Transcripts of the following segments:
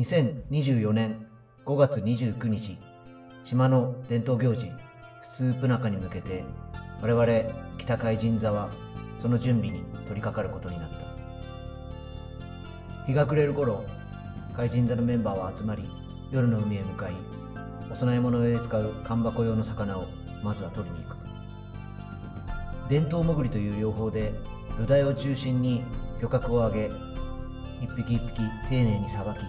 2024年5月29日島の伝統行事普通プナカに向けて我々北海神座はその準備に取り掛かることになった。日が暮れる頃海神座のメンバーは集まり夜の海へ向かいお供え物で使う缶箱用の魚をまずは取りに行く。伝統潜りという両方で土台を中心に漁獲を上げ一匹一匹丁寧にさばき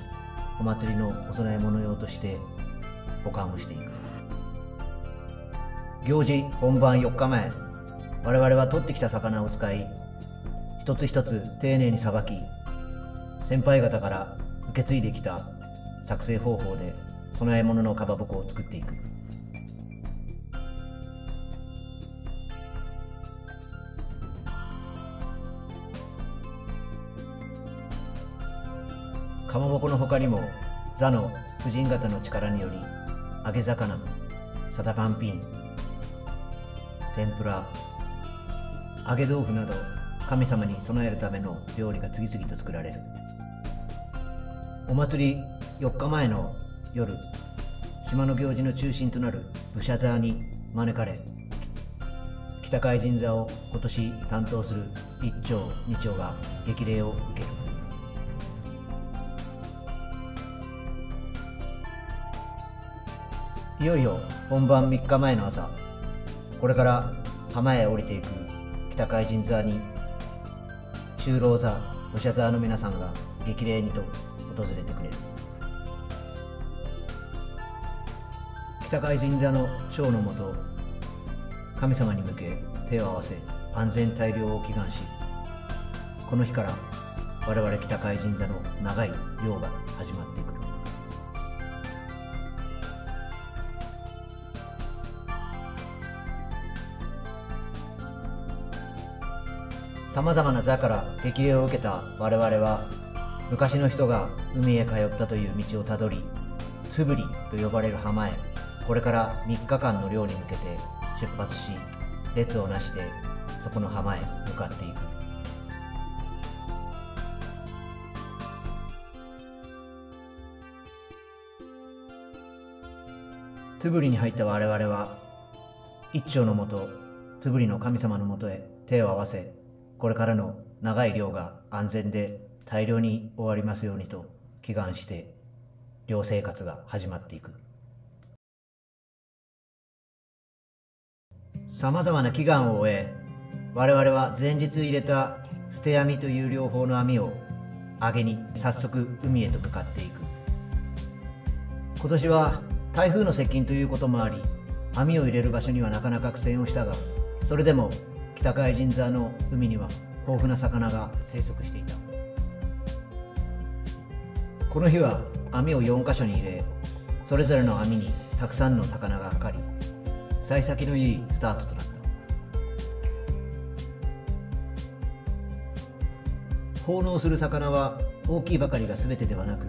お祭りのお供え物用として保管をしていく。行事本番4日前我々は取ってきた魚を使い一つ一つ丁寧にさばき先輩方から受け継いできた作成方法で供え物のかばぼこを作っていく。かまぼこの他にも座の婦人方の力により揚げ魚サタパンピン天ぷら揚げ豆腐など神様に備えるための料理が次々と作られる。お祭り4日前の夜島の行事の中心となる武者座に招かれ北海神座を今年担当する一丁二丁が激励を受ける。いよいよ本番3日前の朝。これから浜へ降りていく北海神座に就労座武者座の皆さんが激励にと訪れてくれる。北海神座の長のもと神様に向け手を合わせ安全大量を祈願しこの日から我々北海神座の長い漁が始まってさまざまな座から激励を受けた我々は昔の人が海へ通ったという道をたどりつぶりと呼ばれる浜へこれから3日間の漁に向けて出発し列をなしてそこの浜へ向かっていく。つぶりに入った我々は一丁のもとつぶりの神様のもとへ手を合わせこれからの長い漁が安全で大量に終わりますようにと祈願して漁生活が始まっていく。さまざまな祈願を終え我々は前日入れた捨て網という両方の網を上げに早速海へと向かっていく。今年は台風の接近ということもあり網を入れる場所にはなかなか苦戦をしたがそれでも北海神座の海には豊富な魚が生息していた。この日は網を4箇所に入れそれぞれの網にたくさんの魚がかかり幸先のいいスタートとなった。奉納する魚は大きいばかりが全てではなく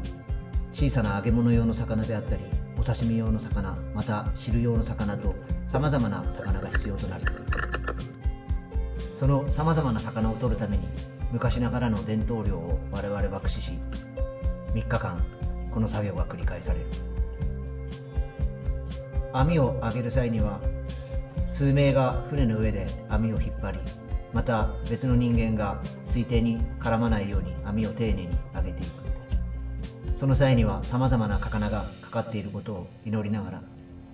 小さな揚げ物用の魚であったりお刺身用の魚また汁用の魚とさまざまな魚が必要となる。そのさまざまな魚を取るために昔ながらの伝統漁を我々は駆使し3日間この作業が繰り返される。網を上げる際には数名が船の上で網を引っ張りまた別の人間が水底に絡まないように網を丁寧に上げていく。その際にはさまざまな魚がかかっていることを祈りながら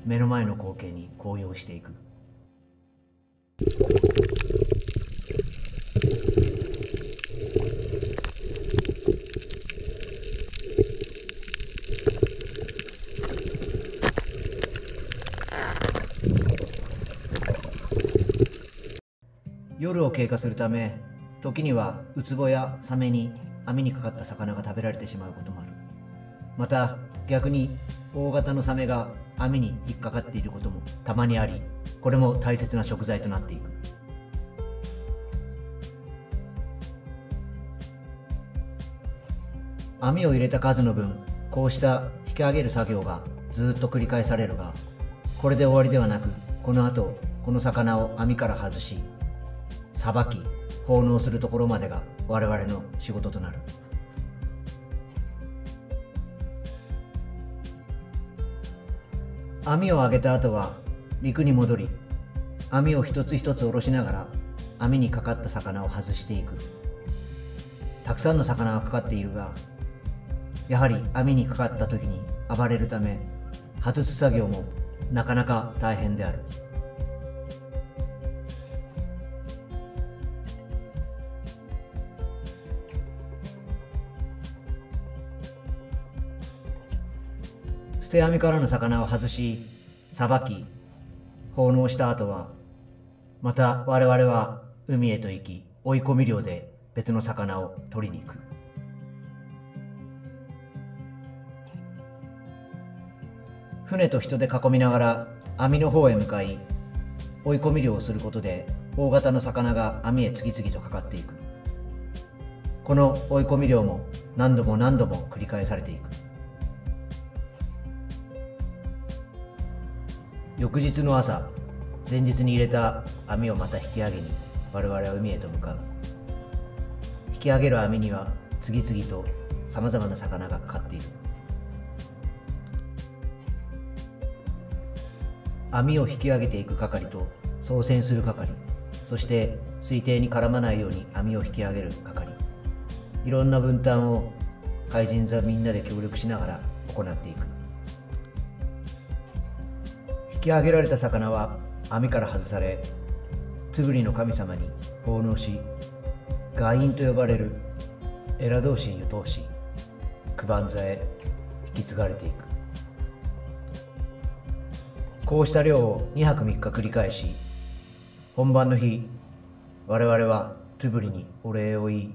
目の前の光景に高揚していく。を経過するため時にはウツボやサメに網にかかった魚が食べられてしまうこともある。また逆に大型のサメが網に引っかかっていることもたまにありこれも大切な食材となっていく。網を入れた数の分こうした引き上げる作業がずっと繰り返されるがこれで終わりではなくこの後この魚を網から外し裁き奉納するところまでが我々の仕事となる網を上げた後は陸に戻り網を一つ一つ下ろしながら網にかかった魚を外していくたくさんの魚がかかっているがやはり網にかかった時に暴れるため外す作業もなかなか大変である。捨て網からの魚を外しさばき奉納した後はまた我々は海へと行き追い込み漁で別の魚を取りに行く。船と人で囲みながら網の方へ向かい追い込み漁をすることで大型の魚が網へ次々とかかっていく。この追い込み漁も何度も何度も繰り返されていく。翌日の朝前日に入れた網をまた引き上げに我々は海へと向かう。引き上げる網には次々とさまざまな魚がかかっている。網を引き上げていく係と操船する係そして水底に絡まないように網を引き上げる係。いろんな分担を怪人座みんなで協力しながら行っていく。引き上げられた魚は網から外されつぶりの神様に奉納し外因と呼ばれるエラ同士湯通し九番座へ引き継がれていく。こうした漁を2泊3日繰り返し本番の日我々はつぶりにお礼を言い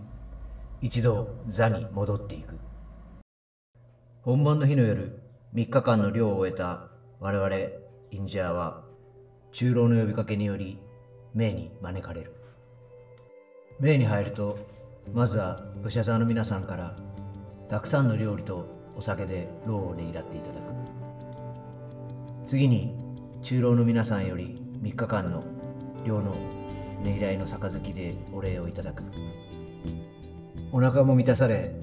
一度座に戻っていく。本番の日の夜3日間の漁を終えた我々インジャーは中老の呼びかけにより名に招かれる。名に入るとまずは武者座の皆さんからたくさんの料理とお酒で労をねぎらっていただく。次に中老の皆さんより3日間の漁のねぎらいの杯でお礼をいただく。お腹も満たされ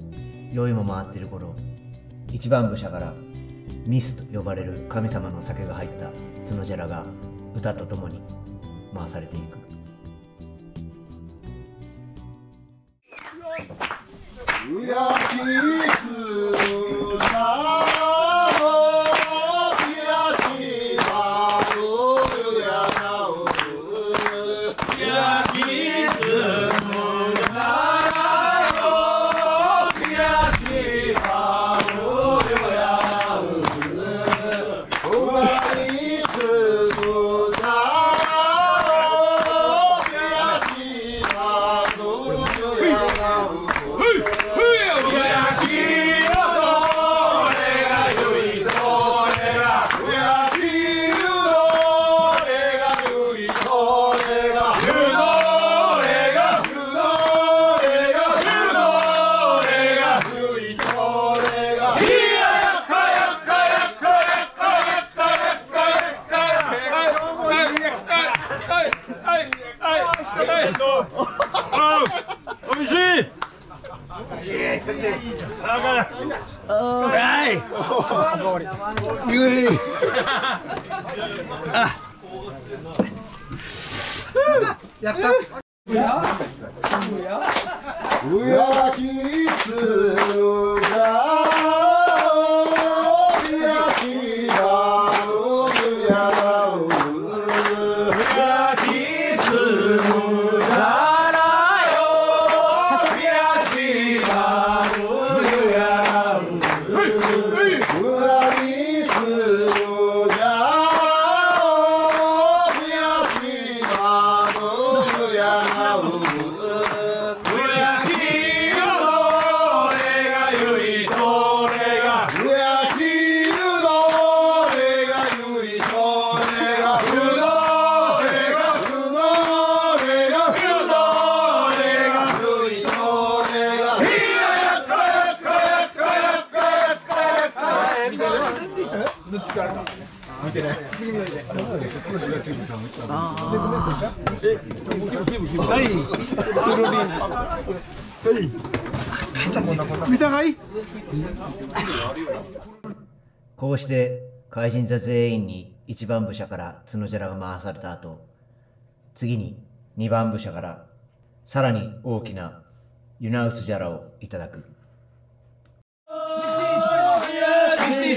酔いも回っている頃一番武者からミスと呼ばれる神様の酒が入った角じゃらが歌とともに回されていく。うやきやったうやうや疲れた。見。たかい？こうして怪人撮影員に一番部者から角じゃらが回された後、次に二番部者からさらに大きなユナウスじゃらをいただく。16,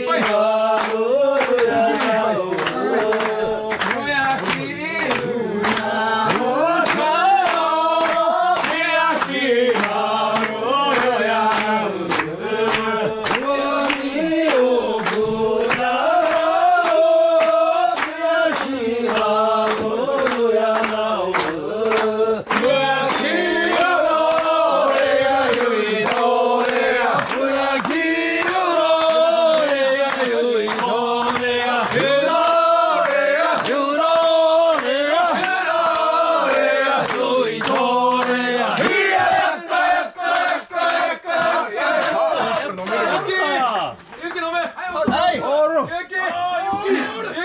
16,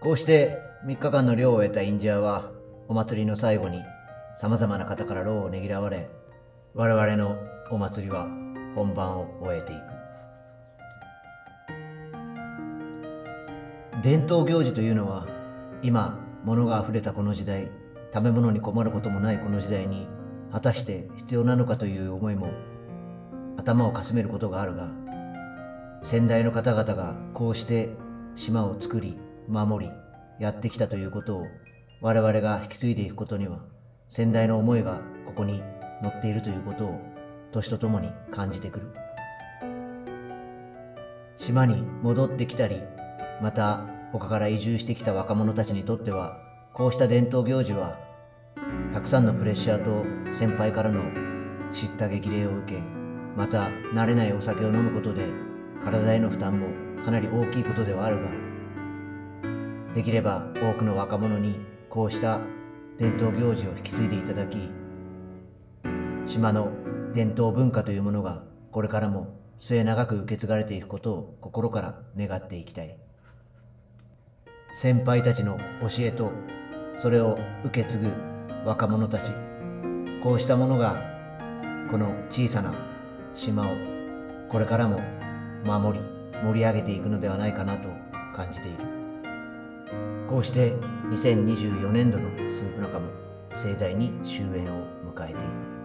こうして3日間の漁を終えたインジアはお祭りの最後にさまざまな方から労をねぎらわれ我々のお祭りは本番を終えていく。伝統行事というのは今物が溢れたこの時代食べ物に困ることもないこの時代に果たして必要なのかという思いも頭をかすめることがあるが先代の方々がこうして島を作り守りやってきたということを我々が引き継いでいくことには先代の思いがここに乗っているということを年とともに感じてくる。島に戻ってきたりまた他から移住してきた若者たちにとってはこうした伝統行事はたくさんのプレッシャーと先輩からの知った激励を受けまた慣れないお酒を飲むことで体への負担もかなり大きいことではあるができれば多くの若者にこうした伝統行事を引き継いでいただき島の伝統文化というものがこれからも末永く受け継がれていくことを心から願っていきたい。先輩たちの教えと、それを受け継ぐ若者たち、こうしたものが、この小さな島をこれからも守り、盛り上げていくのではないかなと感じている。こうして2024年度のスープ仲も盛大に終焉を迎えている。